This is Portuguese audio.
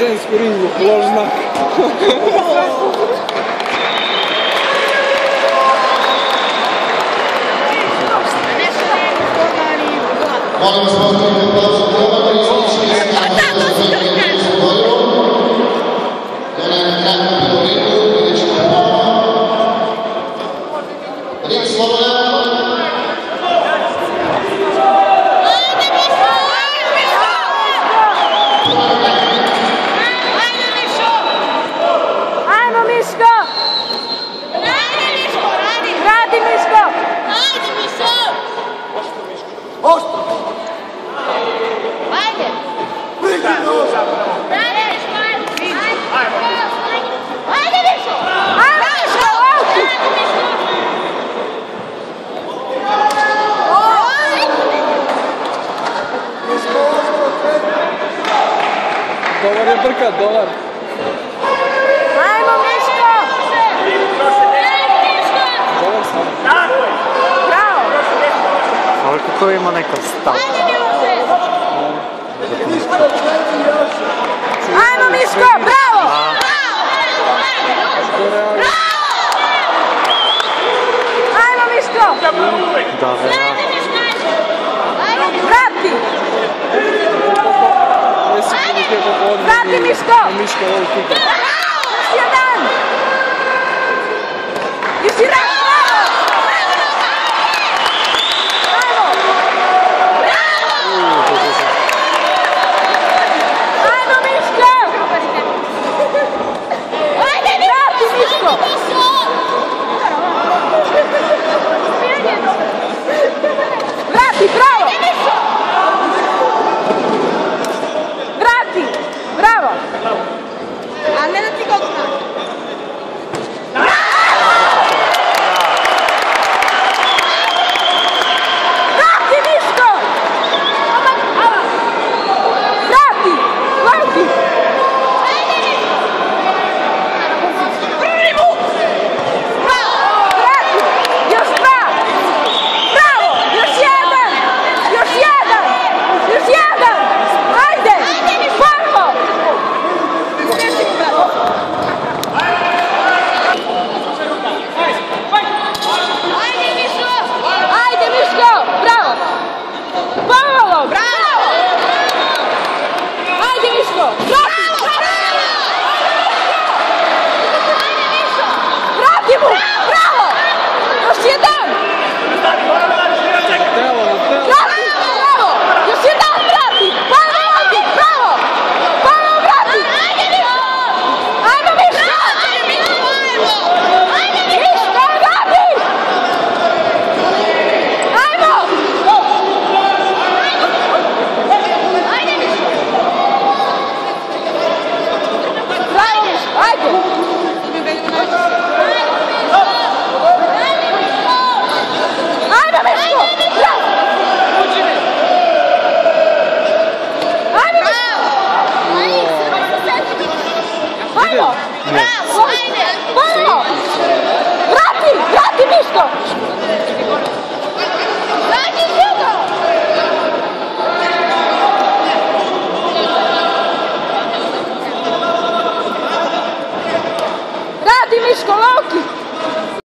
Чеченську ринку ложна. Можемо спорту. Dolar je brkat, dolar. Ajmo Miško! Dolar samo. Bravo! Ali kako ima neka stav? Ajmo Miško! Bravo! Ajmo Miško! Da, verovatno. Vrati! Vrati Miško! Miško ovo kuka. Još jedan! Još jedan! 对。